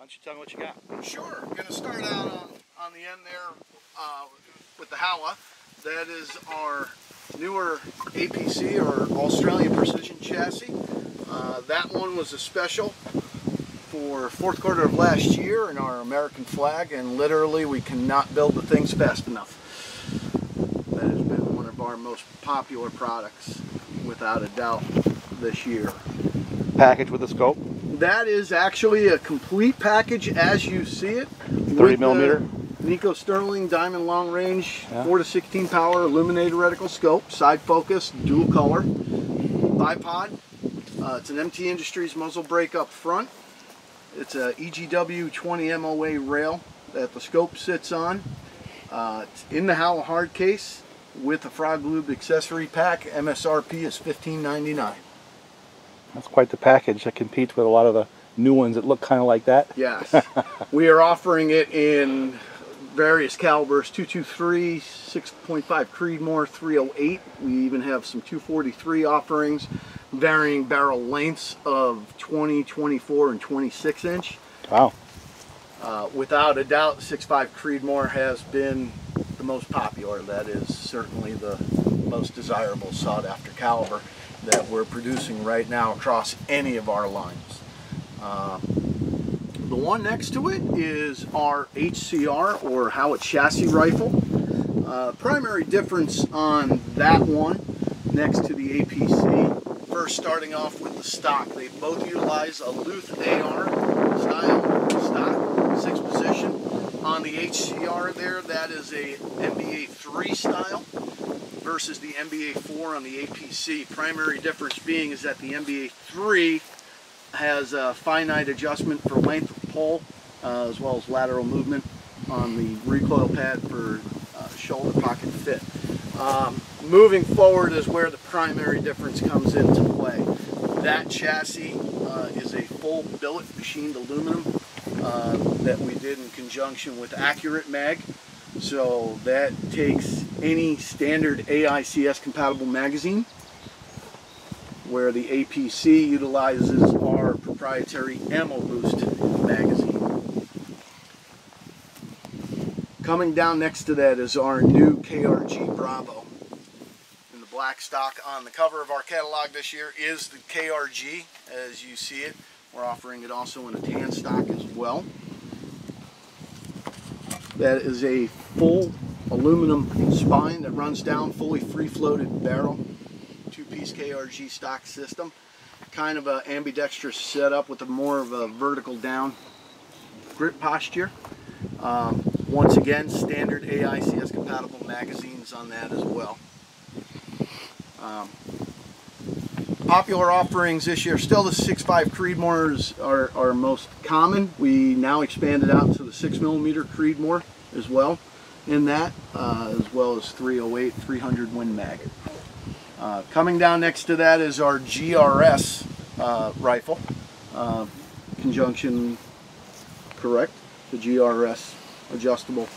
don't you tell me what you got? Sure. Going to start out on, on the end there uh, with the Howa. That is our newer APC or Australian Precision Chassis. Uh, that one was a special for fourth quarter of last year in our American flag and literally we cannot build the things fast enough. That has been one of our most popular products without a doubt this year. Package with the scope? That is actually a complete package as you see it. 30 millimeter? Nikko Stirling Diamond Long Range yeah. 4 to 16 power illuminated reticle scope, side focus, dual color, bipod. Uh, it's an MT Industries muzzle brake up front. It's a EGW 20 MOA rail that the scope sits on. Uh, it's in the Howa hard case with a Frog Lube accessory pack. MSRP is $15.99. That's quite the package that competes with a lot of the new ones that look kind of like that. Yes. we are offering it in various calibers 223 6.5 Creedmoor 308 we even have some 243 offerings varying barrel lengths of 20 24 and 26 inch. Wow. Uh, without a doubt 6.5 Creedmoor has been the most popular. That is certainly the most desirable sought after caliber that we're producing right now across any of our lines uh, the one next to it is our HCR or Howa chassis rifle. Uh, primary difference on that one next to the APC. First starting off with the stock. They both utilize a Luth AR style stock, six position. On the HCR there, that is a MBA 3 style versus the MBA 4 on the APC. Primary difference being is that the MBA 3 has a finite adjustment for length of pull uh, as well as lateral movement on the recoil pad for uh, shoulder pocket fit. Um, moving forward is where the primary difference comes into play. That chassis uh, is a full billet machined aluminum uh, that we did in conjunction with Accurate Mag. So that takes any standard AICS compatible magazine where the APC utilizes our proprietary Ammo Boost magazine. Coming down next to that is our new KRG Bravo. In the black stock on the cover of our catalog this year is the KRG as you see it. We're offering it also in a tan stock as well. That is a full aluminum spine that runs down, fully free-floated barrel two-piece KRG stock system. Kind of a ambidextrous setup with a more of a vertical down grip posture. Um, once again, standard AICS compatible magazines on that as well. Um, popular offerings this year, still the 6.5 Creedmoors are, are most common. We now expanded out to the 6mm Creedmoor as well in that, uh, as well as 308, 300 Win Mag. Uh, coming down next to that is our GRS uh, rifle. Uh, conjunction correct, the GRS adjustable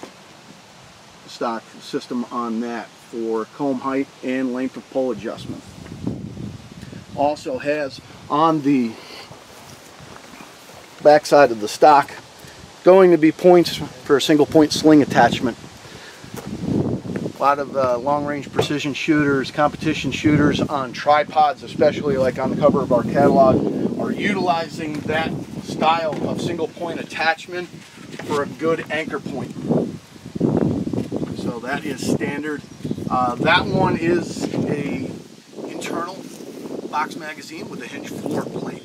stock system on that for comb height and length of pull adjustment. Also has on the backside of the stock going to be points for a single point sling attachment lot of uh, long-range precision shooters, competition shooters on tripods, especially like on the cover of our catalog, are utilizing that style of single point attachment for a good anchor point. So that is standard. Uh, that one is a internal box magazine with a hinge floor plate.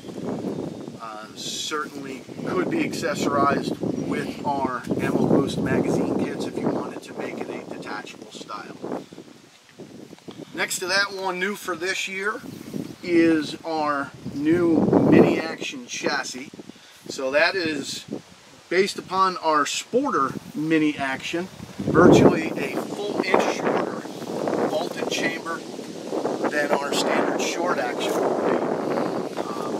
Uh, certainly could be accessorized with our Ammo Boost magazine kits if you wanted to make it a style. Next to that one new for this year is our new mini action chassis. So that is based upon our Sporter mini action, virtually a full inch shorter vaulted chamber than our standard short action um,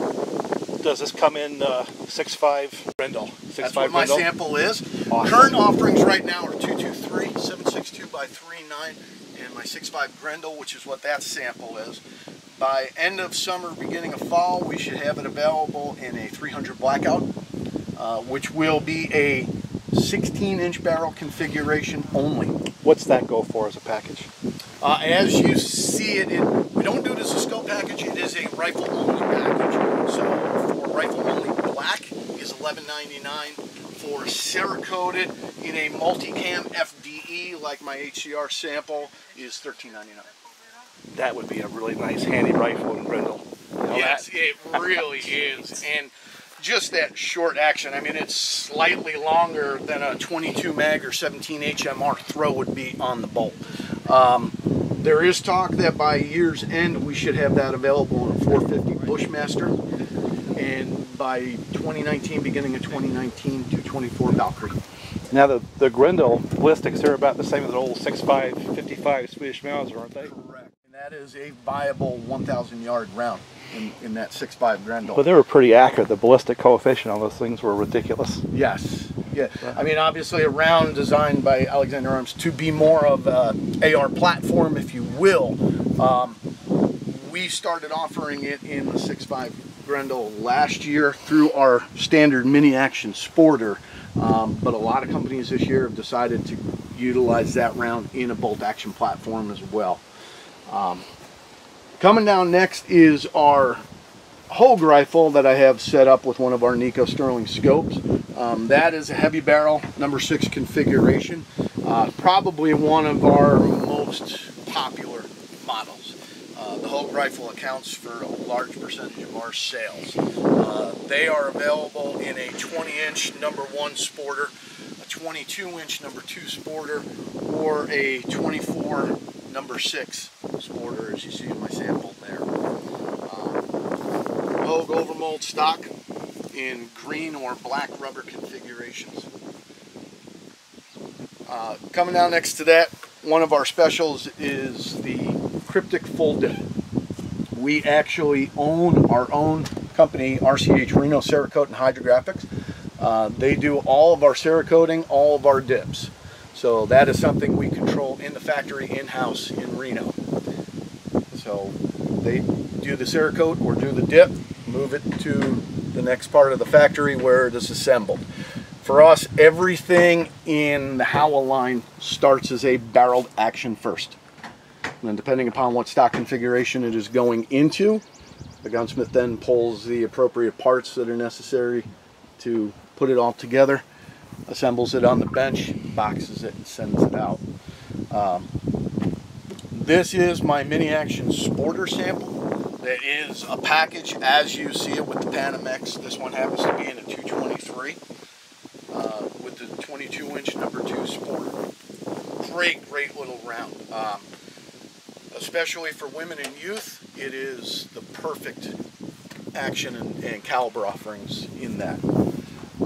Does this come in uh, 6.5 Grendel? 6.5 That's what my sample is. Awesome. Current offerings right now are 223, 762 by 39, and my 6.5 Grendel, which is what that sample is. By end of summer, beginning of fall, we should have it available in a 300 blackout. uh, which will be a 16 inch barrel configuration only. What's that go for as a package? Uh, as you see it, it, we don't do it as a scope package, it is a rifle only package. So for rifle only black is $11.99. For Cerakoted in a multicam FDE like my HCR sample is $13.99. That would be a really nice handy rifle in Grendel. You know Yes, that? it really is. And just that short action, I mean, it's slightly longer than a 22 mag or 17 HMR throw would be on the bolt. Um, there is talk that by year's end we should have that available in a 450 Bushmaster, and by 2019, beginning of 2019, 224 Valkyrie. Now the, the Grendel ballistics are about the same as the old 6.5, 55 Swedish Mauser, aren't they? Correct. And that is a viable 1,000 yard round in, in that 6.5 Grendel. But they were pretty accurate. The ballistic coefficient on those things were ridiculous. Yes. Yeah. I mean, obviously, a round designed by Alexander Arms to be more of a AR platform, if you will. Um, we started offering it in the 6.5 Grendel last year through our standard mini action sporter. Um, but a lot of companies this year have decided to utilize that round in a bolt action platform as well. Um, coming down next is our Hogue rifle that I have set up with one of our Nikko Stirling scopes. Um, that is a heavy barrel number six configuration. Uh, probably one of our most popular models. Hogue rifle accounts for a large percentage of our sales. Uh, they are available in a 20 inch number one sporter, a 22 inch number two sporter, or a 24 number six sporter as you see in my sample there. Hogue overmold stock in green or black rubber configurations. Uh, coming down next to that, one of our specials is the Cryptic Full Dip. We actually own our own company, RCH Reno Cerakote and Hydrographics. Uh, they do all of our Cerakoting, all of our dips. So that is something we control in the factory in-house in Reno. So they do the Cerakote or do the dip, move it to the next part of the factory where it is assembled. For us, everything in the Howa line starts as a barreled action first. And then depending upon what stock configuration it is going into, the gunsmith then pulls the appropriate parts that are necessary to put it all together, assembles it on the bench, boxes it, and sends it out. Um, this is my mini action sporter sample. That is a package as you see it with the Panamax. This one happens to be in a 223 uh, with the 22 inch number two sporter. Great, great little round. Um, especially for women and youth, it is the perfect action and, and caliber offerings in that.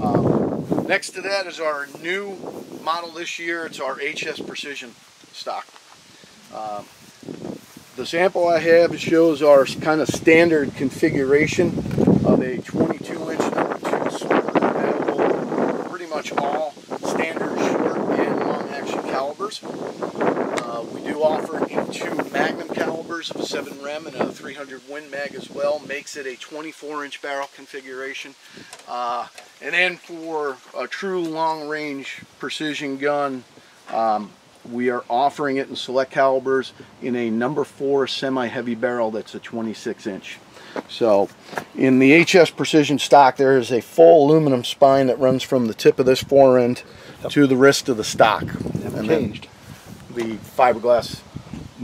Um, next to that is our new model this year. It's our HS Precision stock. Um, the sample I have shows our kind of standard configuration of a 22 inch number two pretty much all standard short and long action calibers. Uh, we do offer it in two Magnum calibers of a 7 rem and a 300 Win Mag as well. Makes it a 24 inch barrel configuration. Uh, and then for a true long range precision gun, um, we are offering it in select calibers in a number four semi-heavy barrel that's a 26 inch. So in the HS Precision stock there is a full aluminum spine that runs from the tip of this fore end Yep. to the wrist of the stock. Never And then changed. the fiberglass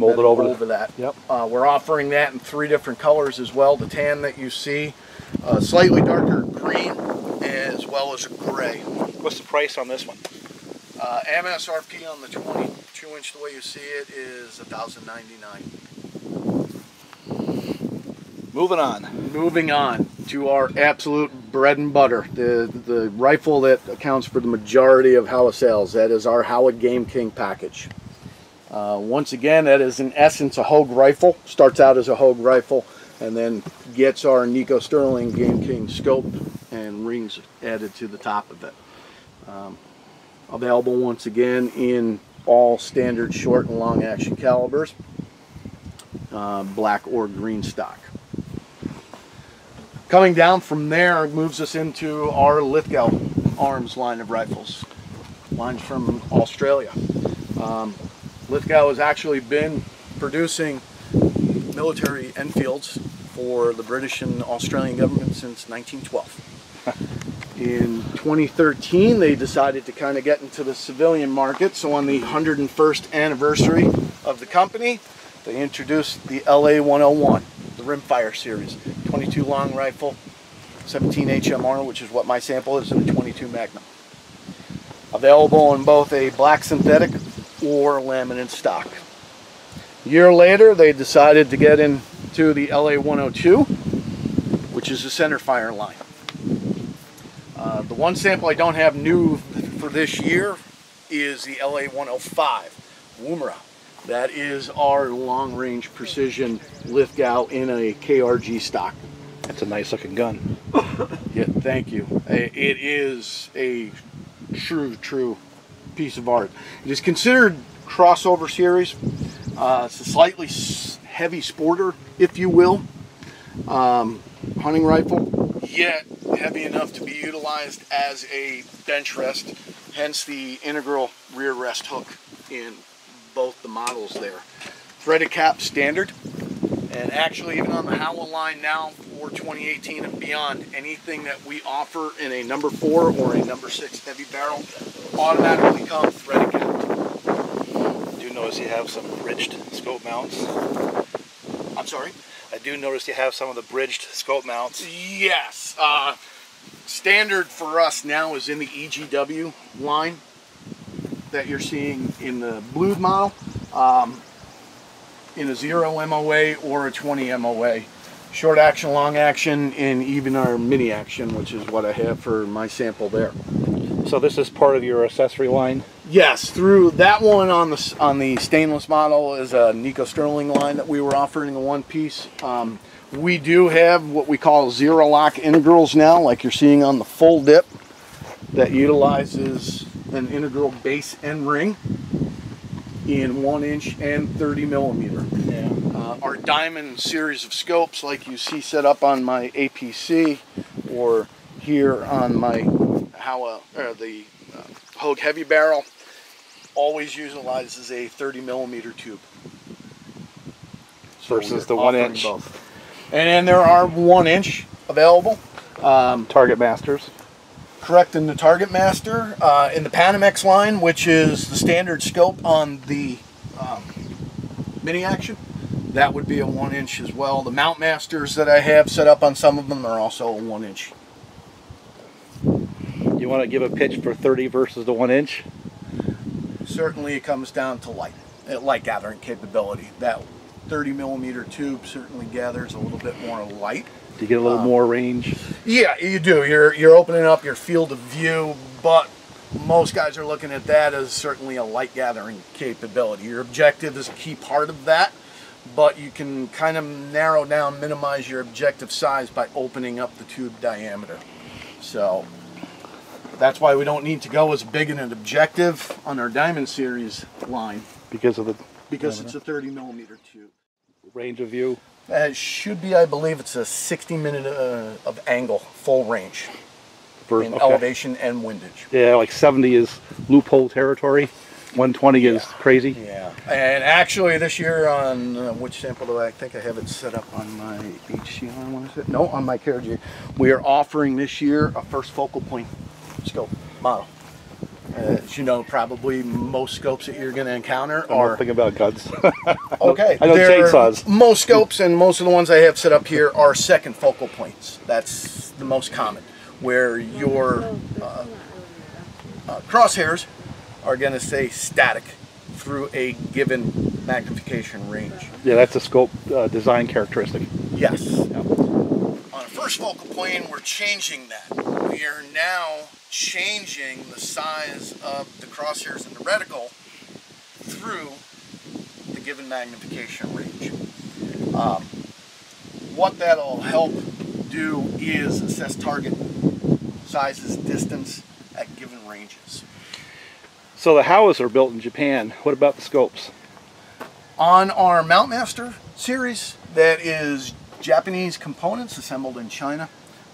Molded it over, over that. Yep. Uh, we're offering that in three different colors as well. The tan that you see, uh, slightly darker green, as well as a gray. What's the price on this one? Uh, MSRP on the 22 inch, the way you see it, is 1099 Moving on. Moving on to our absolute bread and butter, the the rifle that accounts for the majority of Howa sales. That is our Howa Game King package. Uh, once again, that is in essence a Hogue rifle. Starts out as a Hogue rifle, and then gets our Nikko Stirling Game King scope and rings added to the top of it. Um, available once again in all standard short and long action calibers, uh, black or green stock. Coming down from there moves us into our Lithgow Arms line of rifles, lines from Australia. Um, Lithgow has actually been producing military Enfields for the British and Australian government since 1912. In 2013, they decided to kind of get into the civilian market. So on the 101st anniversary of the company, they introduced the LA 101, the rimfire series, 22 long rifle, 17 HMR, which is what my sample is, and a 22 Magnum. Available in both a black synthetic or laminate stock. A year later, they decided to get into the LA 102, which is a center fire line. Uh, the one sample I don't have new for this year is the LA 105 Woomera. That is our long range precision Lithgow in a KRG stock. That's a nice looking gun. Yeah, thank you. It is a true, true piece of art. It is considered crossover series. Uh, it's a slightly heavy sporter, if you will, um, hunting rifle, yet heavy enough to be utilized as a bench rest, hence the integral rear rest hook in both the models there. Threaded cap standard, and actually even on the Howa line now for 2018 and beyond, anything that we offer in a number four or a number six heavy barrel automatically comes threaded cap. I do notice you have some bridged scope mounts. I'm sorry? I do notice you have some of the bridged scope mounts. Yes. Uh, standard for us now is in the EGW line that you're seeing in the blue model, um, in a zero MOA or a 20 MOA. Short action, long action, and even our mini action, which is what I have for my sample there. So this is part of your accessory line? Yes, through that one on the on the stainless model is a Nikko Stirling line that we were offering in one piece. Um, we do have what we call zero lock integrals now, like you're seeing on the full dip, that utilizes an integral base and ring in one inch and 30 millimeter. Yeah. Uh, our diamond series of scopes, like you see set up on my APC or here on my Howa, or the uh, Hogue Heavy Barrel, always utilizes a 30 millimeter tube. So Versus the one inch. both. And then there are one inch available. Um, Target Masters. correct in the Target Master, uh, in the Panamax line, which is the standard scope on the um, mini action. That would be a one inch as well. The Mount Masters that I have set up on some of them are also a one inch. You want to give a pitch for 30 versus the one inch? Certainly it comes down to light, uh, light gathering capability. That 30 millimeter tube certainly gathers a little bit more light. Do you get a little Um, more range? Yeah, you do. You're you're opening up your field of view, but most guys are looking at that as certainly a light gathering capability. Your objective is a key part of that, but you can kind of narrow down, minimize your objective size by opening up the tube diameter. So that's why we don't need to go as big in an objective on our Diamond Series line Because of the because it's a 30 millimeter tube. range of view? Uh, it should be, I believe, it's a 60 minute uh, of angle, full range For, in okay. elevation and windage. Yeah, like 70 is loophole territory. 120 is crazy. Yeah. And actually, this year on uh, which sample do I, I think I have it set up on my HCI? I want to say no, on my KRG. We are offering this year a first focal point scope model. Uh, as you know, probably most scopes that you're going to encounter I'm are thinking about guns. Okay. I know chainsaws. Most scopes and most of the ones I have set up here are second focal points. That's the most common, where your uh, uh, crosshairs are going to stay static through a given magnification range. yeah, that's a scope uh, design characteristic. Yes. On a first focal plane, we're changing that. We are now changing the size of the crosshairs in the reticle through the given magnification range. Um, what that'll help do is assess target sizes, distance at given ranges. So the Howas are built in Japan. What about the scopes? On our Mountmaster series, that is Japanese components assembled in China.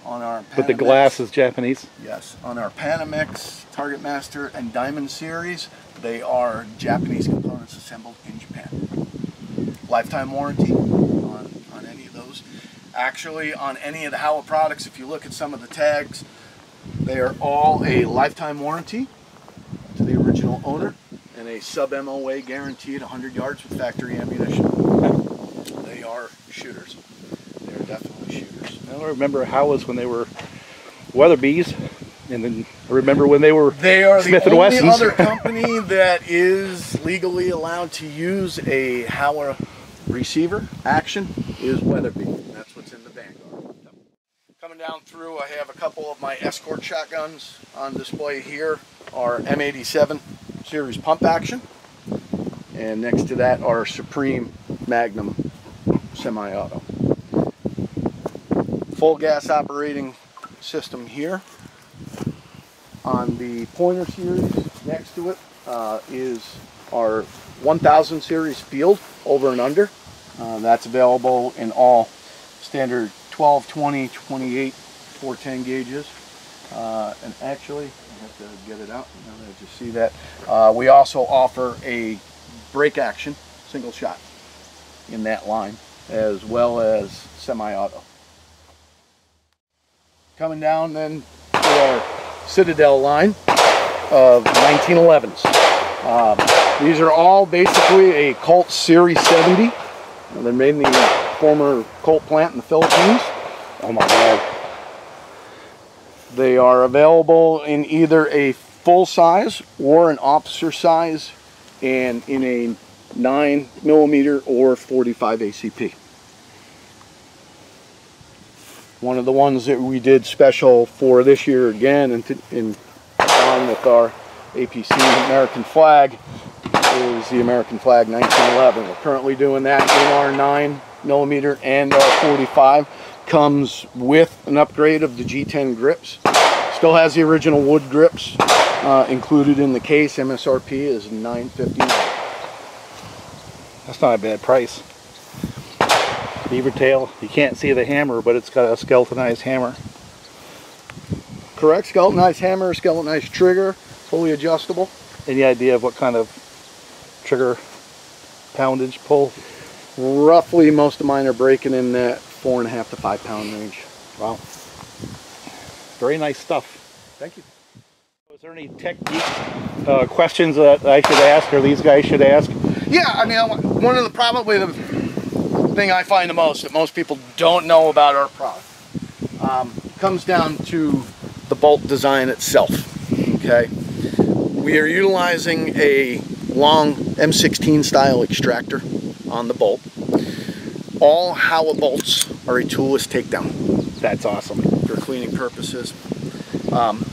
On our But the glass is Japanese. Yes, on our Panamax, Target Master, and Diamond series, they are Japanese components assembled in Japan. Lifetime warranty on, on any of those. Actually, on any of the Howa products, if you look at some of the tags, they are all a lifetime warranty to the original owner and a sub MOA guaranteed 100 yards with factory ammunition. They are shooters. They are definitely shooters. I don't remember how was when they were Weatherbys, and then I remember when they were They are Smith the and only Wessons. other company that is legally allowed to use a Howa receiver action is Weatherby. That's what's in the Vanguard. Coming down through, I have a couple of my escort shotguns on display here. Our M87 series pump action, and next to that are Supreme Magnum semi-auto. Full gas operating system here on the Pointer series next to it uh, is our 1000 series field over and under. Uh, that's available in all standard 12, 20, 28, 410 gauges. Uh, and actually, I have to get it out now that just see that. Uh, we also offer a brake action single shot in that line as well as semi-auto. Coming down then to our Citadel line of 1911s. Um, these are all basically a Colt Series 70. Uh, They're made in the former Colt plant in the Philippines. Oh my God. They are available in either a full size or an officer size and in a 9 millimeter or 45 ACP. One of the ones that we did special for this year again and in along with our APC American flag is the American flag 1911. We're currently doing that in our 9 millimeter and our 45. Comes with an upgrade of the G10 grips. Still has the original wood grips uh, included in the case. MSRP is 950. That's not a bad price. Beaver tail. You can't see the hammer, but it's got a skeletonized hammer. Correct. Skeletonized hammer, skeletonized trigger, fully adjustable. Any idea of what kind of trigger poundage pull? Roughly, most of mine are breaking in that four and a half to five pound range. Wow. Very nice stuff. Thank you. Is there any tech geek uh, questions that I should ask or these guys should ask? Yeah, I mean, one of the probably the thing I find the most that most people don't know about our product um, comes down to the bolt design itself. Okay, we are utilizing a long M16 style extractor on the bolt. All Howa bolts are a toolless takedown That's awesome. for cleaning purposes. Um,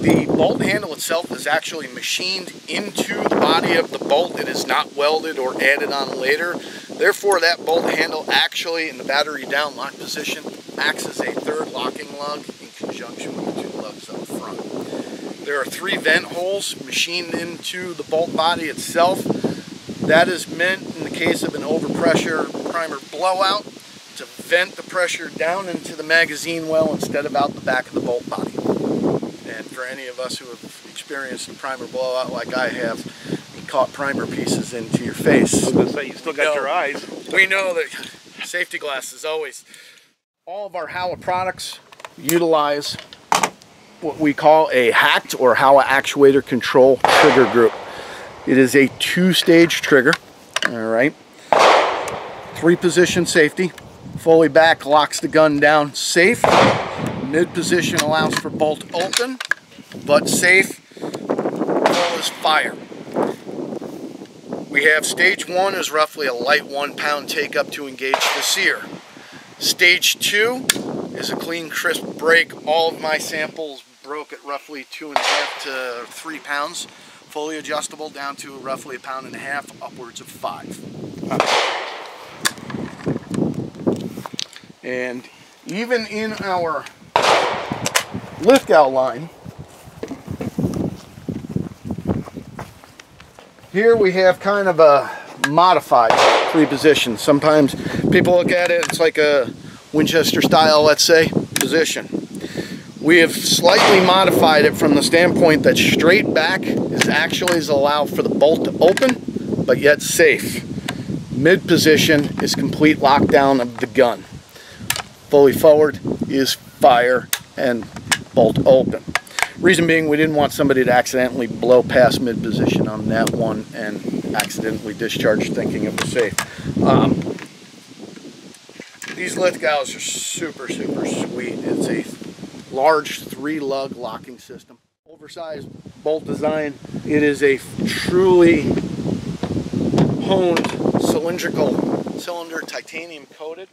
the bolt handle itself is actually machined into the body of the bolt. It is not welded or added on later. Therefore, that bolt handle actually, in the battery down lock position, acts as a third locking lug in conjunction with the two lugs up front. There are three vent holes machined into the bolt body itself. That is meant in the case of an overpressure primer blowout to vent the pressure down into the magazine well instead of out the back of the bolt body. And for any of us who have experienced a primer blowout like I have, caught primer pieces into your I was face, to say, you still got No. your eyes. we know that safety glasses always. All of our Howa products utilize what we call a HACT or Howa actuator control trigger group. It is a two-stage trigger, all right? Three position safety, fully back locks the gun down safe. Mid position allows for bolt open, but safe. Full is fire. We have stage one is roughly a light one pound take up to engage the sear. Stage two is a clean crisp break. All of my samples broke at roughly two and a half to three pounds. Fully adjustable down to roughly a pound and a half, upwards of five. And even in our Lithgow line, here we have kind of a modified three position. Sometimes people look at it, it's like a Winchester style, let's say, position. We have slightly modified it from the standpoint that straight back is actually is allow for the bolt to open, but yet safe. Mid position is complete lockdown of the gun. Fully forward is fire and bolt open. Reason being, we didn't want somebody to accidentally blow past mid position on that one and accidentally discharge thinking it was safe. Um, these Lithgows are super, super sweet. It's a large three lug locking system. Oversized bolt design. It is a truly honed cylindrical cylinder, titanium coated.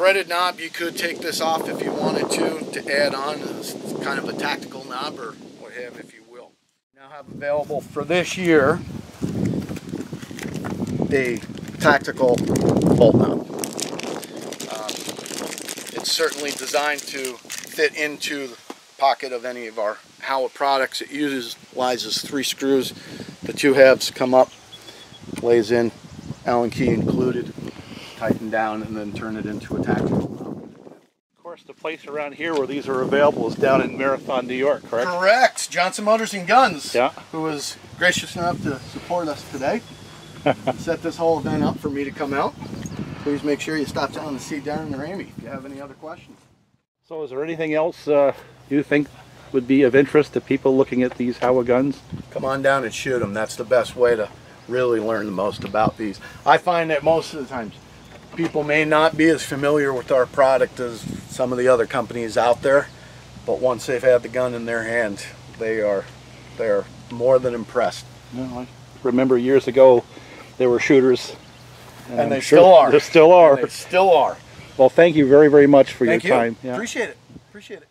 Threaded knob, you could take this off if you wanted to, to add on as kind of a tactical knob or what have if you will. Now have available for this year a tactical bolt knob. Um, it's certainly designed to fit into the pocket of any of our Howa products. It utilizes three screws. The two halves come up, lays in, Allen key included, tighten down, and then turn it into a tactical knob. Of course, the place around here where these are available is down in Marathon, New York, correct? Correct. Johnson Motors and Guns, Yeah. who was gracious enough to support us today. Set this whole event up for me to come out. Please make sure you stop down and see Darren and Ramey if you have any other questions. So, is there anything else uh, you think would be of interest to people looking at these Howa guns? Come on down and shoot them. That's the best way to really learn the most about these. I find that most of the times people may not be as familiar with our product as some of the other companies out there, but once they've had the gun in their hand, they are they are more than impressed. No, I remember years ago there were shooters. And I'm they sure still are. There still are. And they still are. Well, thank you very, very much for Thank your you. time. Yeah. Appreciate it. Appreciate it.